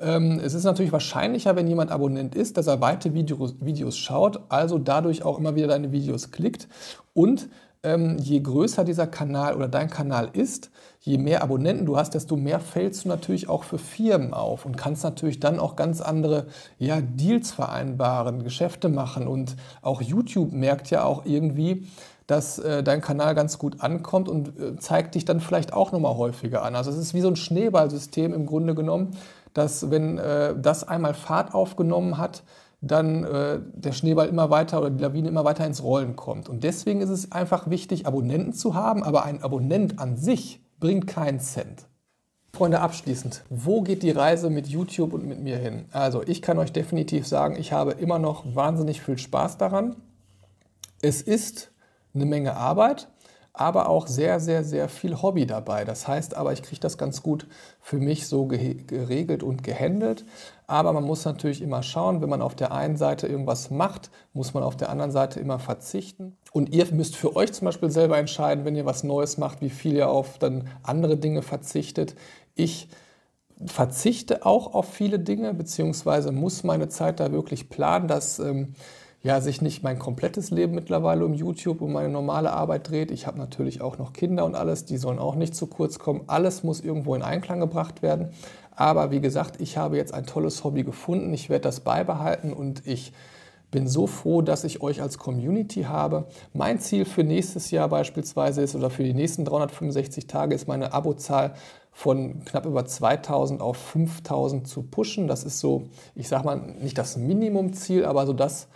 Speaker 1: ähm, es ist natürlich wahrscheinlicher, wenn jemand Abonnent ist, dass er weite Videos, Videos schaut, also dadurch auch immer wieder deine Videos klickt und ähm, je größer dieser Kanal oder dein Kanal ist, je mehr Abonnenten du hast, desto mehr fällst du natürlich auch für Firmen auf und kannst natürlich dann auch ganz andere ja, Deals vereinbaren, Geschäfte machen. Und auch YouTube merkt ja auch irgendwie, dass äh, dein Kanal ganz gut ankommt und äh, zeigt dich dann vielleicht auch nochmal häufiger an. Also es ist wie so ein Schneeballsystem im Grunde genommen, dass wenn äh, das einmal Fahrt aufgenommen hat, dann äh, der Schneeball immer weiter oder die Lawine immer weiter ins Rollen kommt. Und deswegen ist es einfach wichtig, Abonnenten zu haben, aber ein Abonnent an sich bringt keinen Cent. Freunde, abschließend, wo geht die Reise mit YouTube und mit mir hin? Also ich kann euch definitiv sagen, ich habe immer noch wahnsinnig viel Spaß daran. Es ist eine Menge Arbeit, aber auch sehr, sehr, sehr viel Hobby dabei. Das heißt aber, ich kriege das ganz gut für mich so geregelt und gehandelt. Aber man muss natürlich immer schauen, wenn man auf der einen Seite irgendwas macht, muss man auf der anderen Seite immer verzichten. Und ihr müsst für euch zum Beispiel selber entscheiden, wenn ihr was Neues macht, wie viel ihr auf dann andere Dinge verzichtet. Ich verzichte auch auf viele Dinge, beziehungsweise muss meine Zeit da wirklich planen, dass ähm, ja, sich nicht mein komplettes Leben mittlerweile um YouTube und meine normale Arbeit dreht. Ich habe natürlich auch noch Kinder und alles, die sollen auch nicht zu kurz kommen. Alles muss irgendwo in Einklang gebracht werden. Aber wie gesagt, ich habe jetzt ein tolles Hobby gefunden. Ich werde das beibehalten und ich bin so froh, dass ich euch als Community habe. Mein Ziel für nächstes Jahr beispielsweise ist oder für die nächsten 365 Tage ist meine Abozahl von knapp über 2000 auf 5000 zu pushen. Das ist so, ich sage mal, nicht das Minimumziel, aber so das,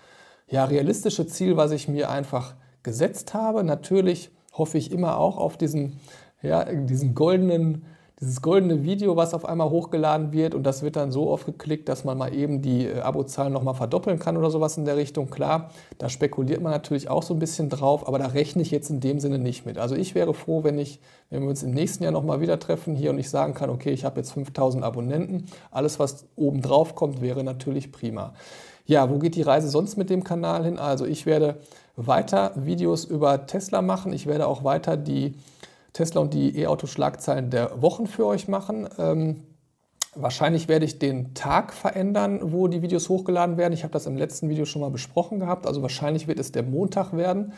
Speaker 1: ja, realistische Ziel, was ich mir einfach gesetzt habe. Natürlich hoffe ich immer auch auf diesen, ja, diesen goldenen, dieses goldene Video, was auf einmal hochgeladen wird und das wird dann so oft geklickt, dass man mal eben die äh, Abozahlen nochmal verdoppeln kann oder sowas in der Richtung. Klar, da spekuliert man natürlich auch so ein bisschen drauf, aber da rechne ich jetzt in dem Sinne nicht mit. Also ich wäre froh, wenn, ich, wenn wir uns im nächsten Jahr nochmal wieder treffen hier und ich sagen kann, okay, ich habe jetzt 5000 Abonnenten. Alles, was oben drauf kommt, wäre natürlich prima. Ja, wo geht die Reise sonst mit dem Kanal hin? Also ich werde weiter Videos über Tesla machen. Ich werde auch weiter die Tesla und die E-Auto-Schlagzeilen der Wochen für euch machen. Ähm, wahrscheinlich werde ich den Tag verändern, wo die Videos hochgeladen werden. Ich habe das im letzten Video schon mal besprochen gehabt. Also wahrscheinlich wird es der Montag werden.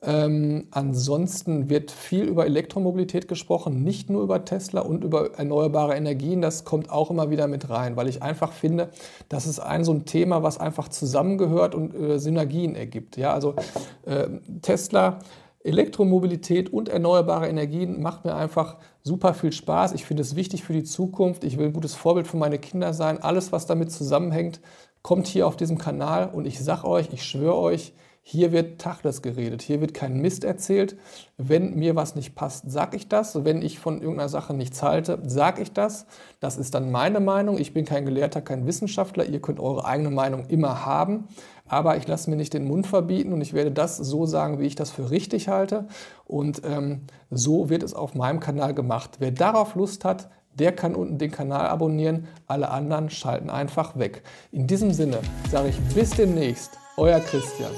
Speaker 1: Ähm, ansonsten wird viel über Elektromobilität gesprochen, nicht nur über Tesla und über erneuerbare Energien. Das kommt auch immer wieder mit rein, weil ich einfach finde, das ist ein so ein Thema, was einfach zusammengehört und äh, Synergien ergibt. Ja, also äh, Tesla Elektromobilität und erneuerbare Energien macht mir einfach super viel Spaß. Ich finde es wichtig für die Zukunft. Ich will ein gutes Vorbild für meine Kinder sein. Alles, was damit zusammenhängt, kommt hier auf diesem Kanal. Und ich sage euch, ich schwöre euch, hier wird Tachles geredet, hier wird kein Mist erzählt. Wenn mir was nicht passt, sage ich das. Wenn ich von irgendeiner Sache nichts halte, sage ich das. Das ist dann meine Meinung. Ich bin kein Gelehrter, kein Wissenschaftler. Ihr könnt eure eigene Meinung immer haben. Aber ich lasse mir nicht den Mund verbieten und ich werde das so sagen, wie ich das für richtig halte. Und ähm, so wird es auf meinem Kanal gemacht. Wer darauf Lust hat, der kann unten den Kanal abonnieren. Alle anderen schalten einfach weg. In diesem Sinne sage ich bis demnächst. Euer Christian.